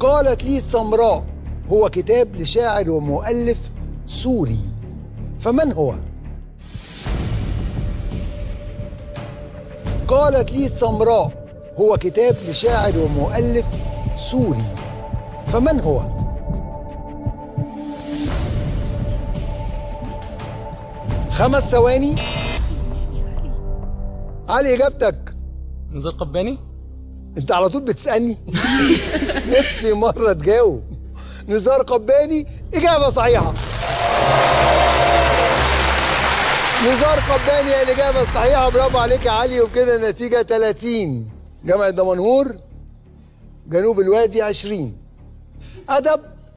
قالت لي سمراء هو كتاب لشاعر ومؤلف سوري. فمن هو؟ قالت لي سمراء هو كتاب لشاعر ومؤلف سوري. فمن هو؟ خمس ثواني. على إجابتك. نزار قباني؟ انت على طول بتسألني. نفسي مرة تجاوب. نزار قباني إجابة صحيحة. نزار قباني الإجابة الصحيحة. برافو عليك يا علي وكده النتيجة 30 جامعة دمنهور جنوب الوادي 20 أدب